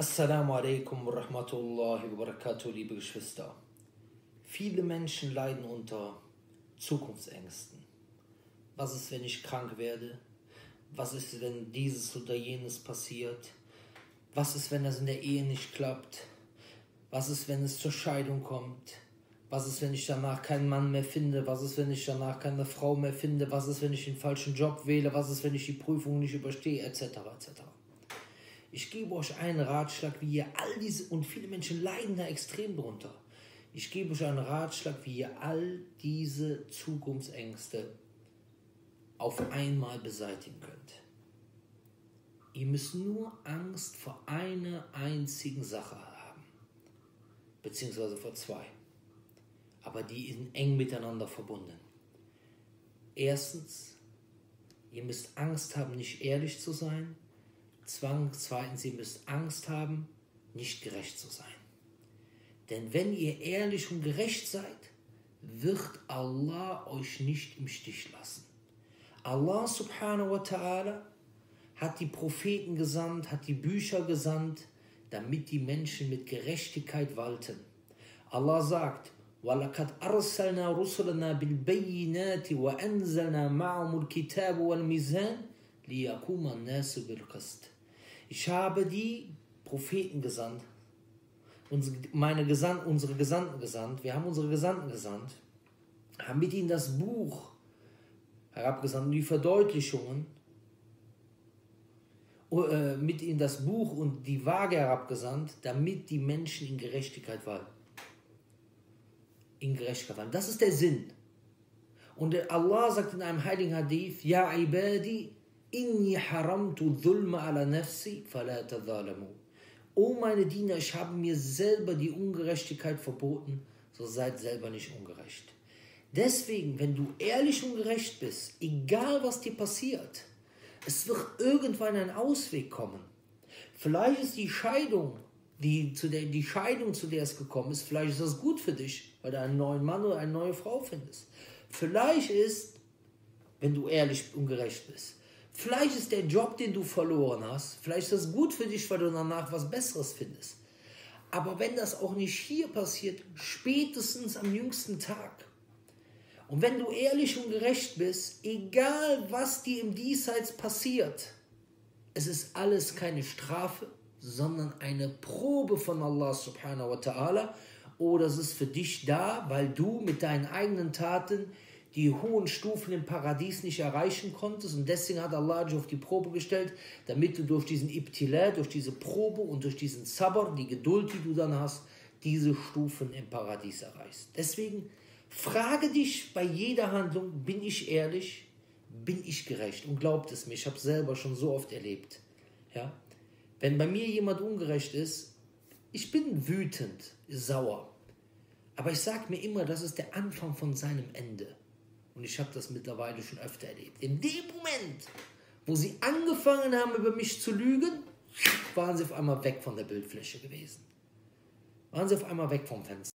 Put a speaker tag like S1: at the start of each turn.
S1: Assalamu alaikum wa rahmatullahi wa barakatuh, liebe Geschwister. Viele Menschen leiden unter Zukunftsängsten. Was ist, wenn ich krank werde? Was ist, wenn dieses oder jenes passiert? Was ist, wenn das in der Ehe nicht klappt? Was ist, wenn es zur Scheidung kommt? Was ist, wenn ich danach keinen Mann mehr finde? Was ist, wenn ich danach keine Frau mehr finde? Was ist, wenn ich den falschen Job wähle? Was ist, wenn ich die Prüfung nicht überstehe? Etc. etc. Ich gebe euch einen Ratschlag, wie ihr all diese, und viele Menschen leiden da extrem drunter. Ich gebe euch einen Ratschlag, wie ihr all diese Zukunftsängste auf einmal beseitigen könnt. Ihr müsst nur Angst vor einer einzigen Sache haben, beziehungsweise vor zwei, aber die sind eng miteinander verbunden. Erstens, ihr müsst Angst haben, nicht ehrlich zu sein Zwang. Zweitens, ihr müsst Angst haben, nicht gerecht zu sein. Denn wenn ihr ehrlich und gerecht seid, wird Allah euch nicht im Stich lassen. Allah subhanahu wa ta'ala hat die Propheten gesandt, hat die Bücher gesandt, damit die Menschen mit Gerechtigkeit walten. Allah sagt, وَلَقَدْ أَرْسَلْنَا رُسُلَنَا بِالْبَيِّنَاتِ وَأَنزَلْنَا مَعَهُمُ الْكِتَابَ وَالْمِيزَانَ لِيَقُومَ النَّاسُ بِالْقِسْطِ ich habe die Propheten gesandt, meine Gesand, unsere Gesandten gesandt, wir haben unsere Gesandten gesandt, haben mit ihnen das Buch herabgesandt die Verdeutlichungen, äh, mit ihnen das Buch und die Waage herabgesandt, damit die Menschen in Gerechtigkeit waren. In Gerechtigkeit waren. Das ist der Sinn. Und Allah sagt in einem heiligen Hadith, Ja ibadi, Inni haramtu dhulma ala nafsi fala tadhalamu. O meine Diener, ich habe mir selber die Ungerechtigkeit verboten, so seid selber nicht ungerecht. Deswegen, wenn du ehrlich und gerecht bist, egal was dir passiert, es wird irgendwann ein Ausweg kommen. Vielleicht ist die Scheidung, die, zu der, die Scheidung, zu der es gekommen ist, vielleicht ist das gut für dich, weil du einen neuen Mann oder eine neue Frau findest. Vielleicht ist, wenn du ehrlich und gerecht bist, Vielleicht ist der Job, den du verloren hast, vielleicht ist das gut für dich, weil du danach was Besseres findest. Aber wenn das auch nicht hier passiert, spätestens am jüngsten Tag. Und wenn du ehrlich und gerecht bist, egal was dir im Diesseits passiert, es ist alles keine Strafe, sondern eine Probe von Allah subhanahu wa ta'ala. Oder es ist für dich da, weil du mit deinen eigenen Taten die hohen Stufen im Paradies nicht erreichen konntest und deswegen hat Allah dich auf die Probe gestellt, damit du durch diesen Ibtila, durch diese Probe und durch diesen Sabr, die Geduld, die du dann hast, diese Stufen im Paradies erreichst. Deswegen frage dich bei jeder Handlung, bin ich ehrlich, bin ich gerecht? Und glaubt es mir, ich habe es selber schon so oft erlebt. Ja? Wenn bei mir jemand ungerecht ist, ich bin wütend, sauer. Aber ich sage mir immer, das ist der Anfang von seinem Ende. Und ich habe das mittlerweile schon öfter erlebt. In dem Moment, wo sie angefangen haben, über mich zu lügen, waren sie auf einmal weg von der Bildfläche gewesen. Waren sie auf einmal weg vom Fenster.